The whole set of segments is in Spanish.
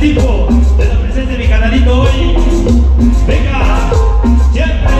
tipo de la presencia de mi hoy. Venga, siempre.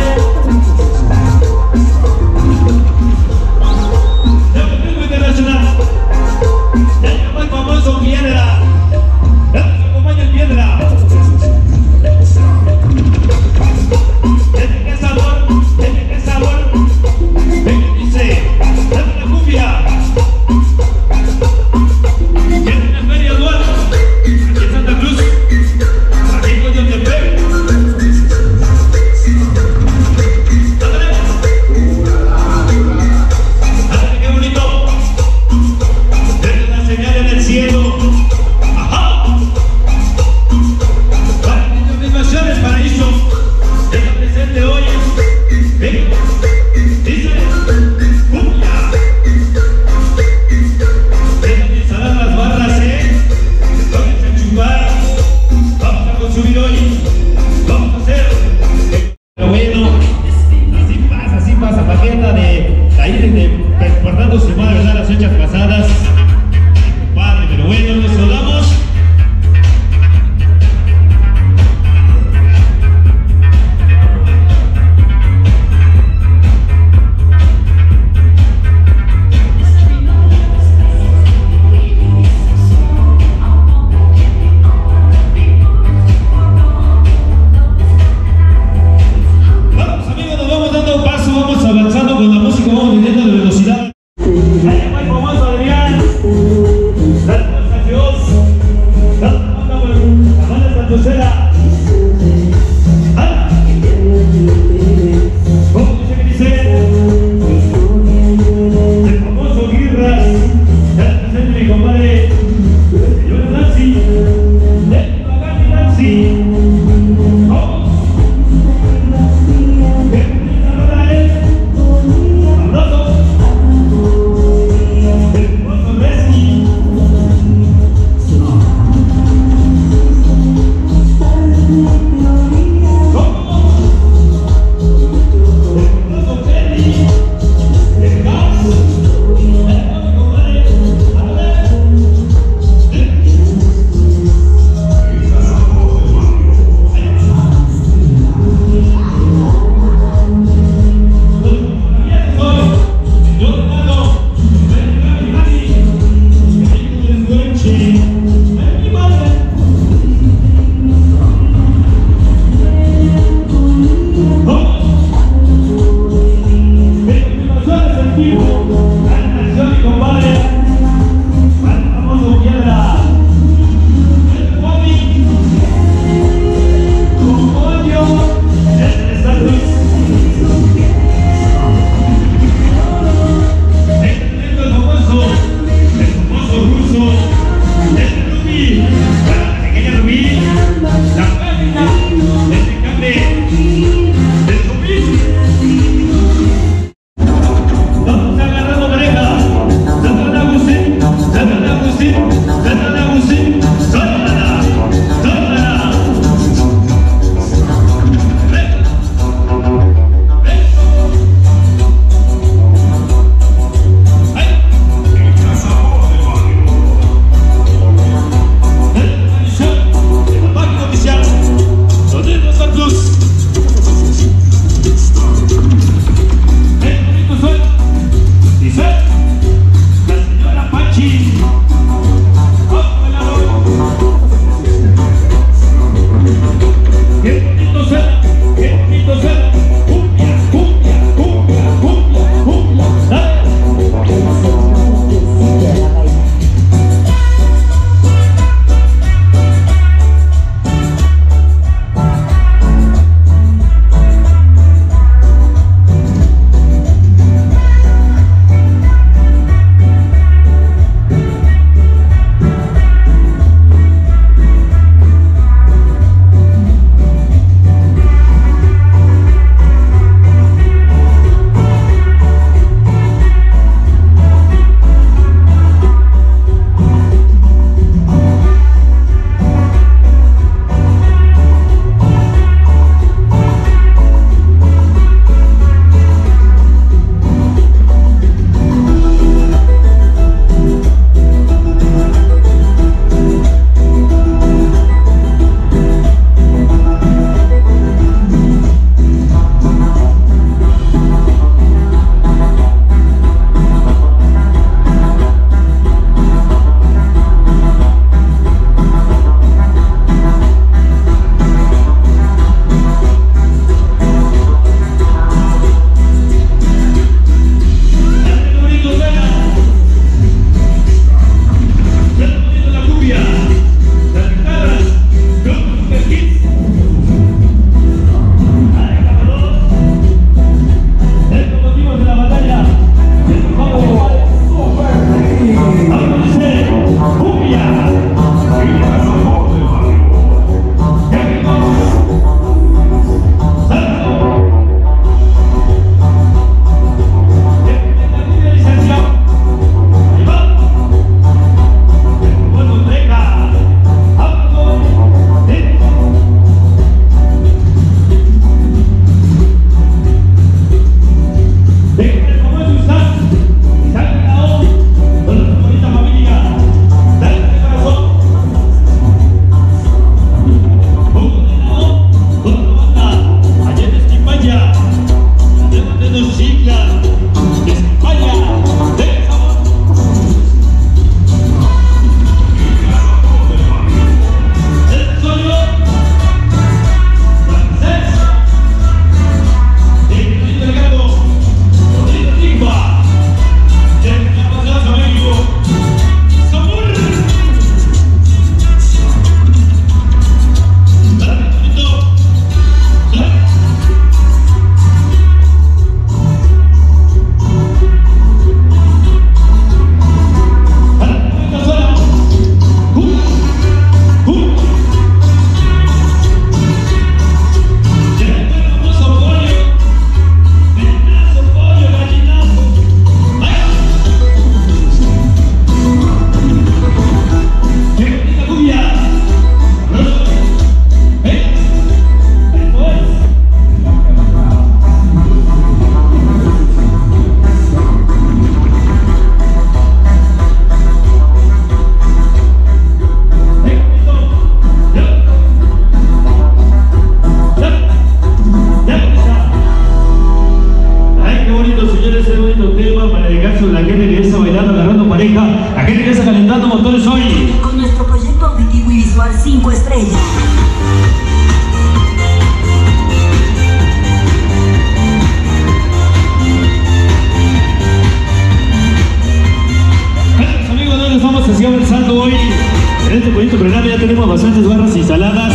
Tenemos bastantes barras instaladas.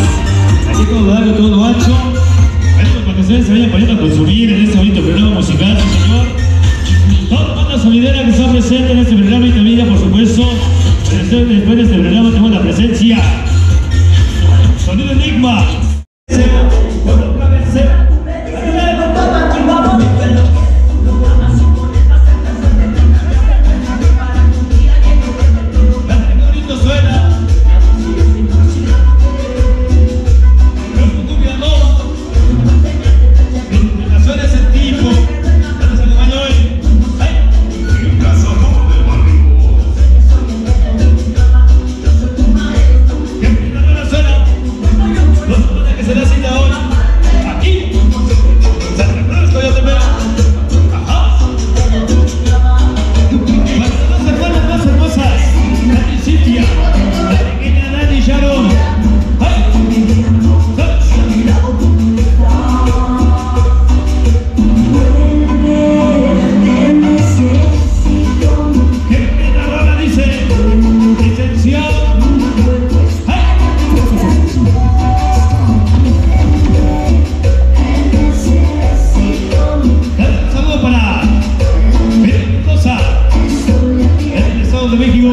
Así como darle todo ancho. Para que ustedes se vayan poniendo a consumir en este bonito programa musical, señor. Toda banda sonidera que está presente en este programa y también, por supuesto, después de este programa tenemos la presencia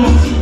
Thank you.